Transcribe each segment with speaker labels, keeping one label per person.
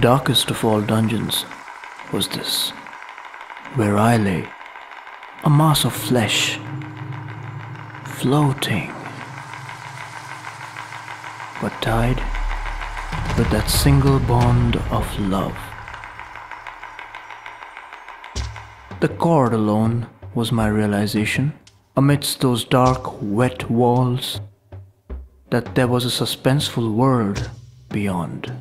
Speaker 1: Darkest of all dungeons was this, where I lay, a mass of flesh, floating, but tied with that single bond of love. The cord alone was my realization, amidst those dark, wet walls, that there was a suspenseful world beyond.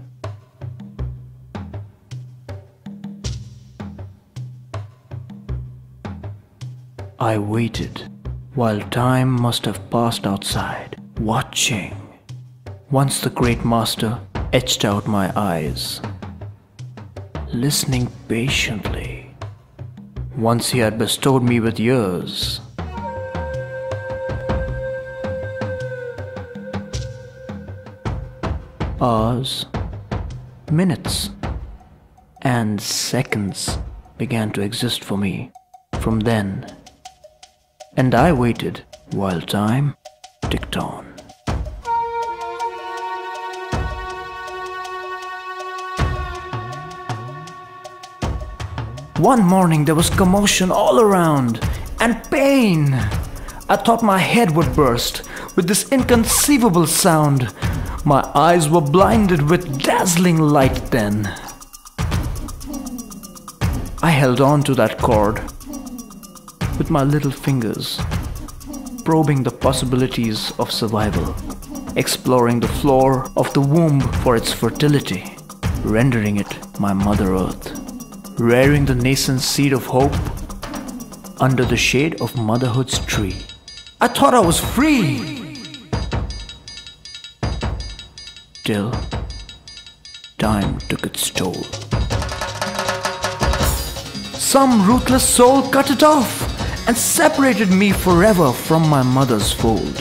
Speaker 1: I waited while time must have passed outside, watching. Once the great master etched out my eyes, listening patiently. Once he had bestowed me with years. Hours, minutes, and seconds began to exist for me from then and I waited while time ticked on. One morning there was commotion all around and pain. I thought my head would burst with this inconceivable sound. My eyes were blinded with dazzling light then. I held on to that cord with my little fingers, probing the possibilities of survival, exploring the floor of the womb for its fertility, rendering it my Mother Earth, rearing the nascent seed of hope under the shade of motherhood's tree. I thought I was free! Till time took its toll. Some ruthless soul cut it off and separated me forever from my mother's fold.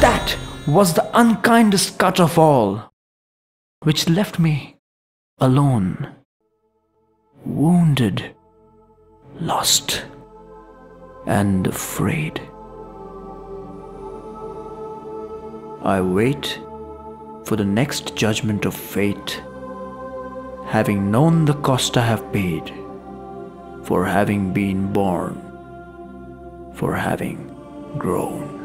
Speaker 1: That was the unkindest cut of all, which left me alone, wounded, lost, and afraid. I wait for the next judgment of fate, having known the cost I have paid, for having been born, for having grown.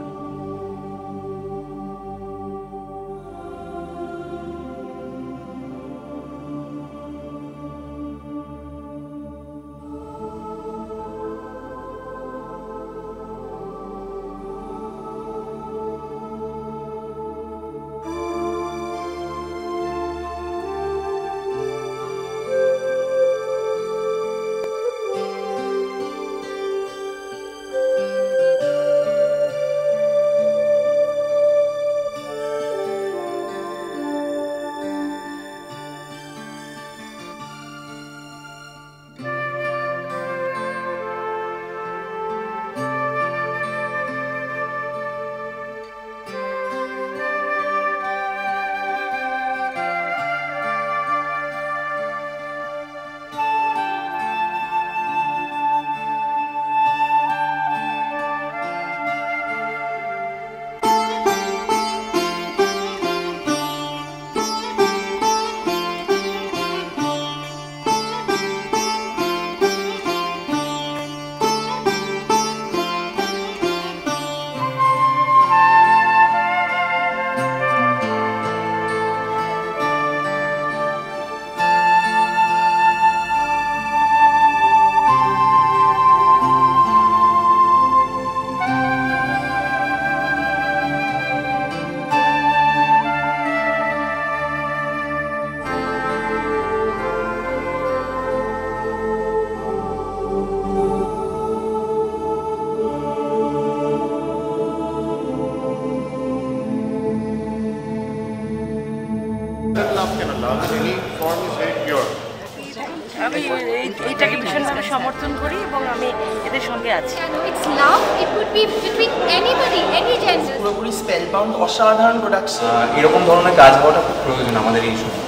Speaker 2: আমি এই- এইটাকে ভীষণভাবে সমর্থন করি এবং আমি এদের সঙ্গে আছি.
Speaker 3: পুরোপুরি স্পেল বাউন্ড অসাধারণ প্রোডাকশন
Speaker 4: এরকম ধরনের কাজ হওয়াটা খুব প্রয়োজন আমাদের এই সময়।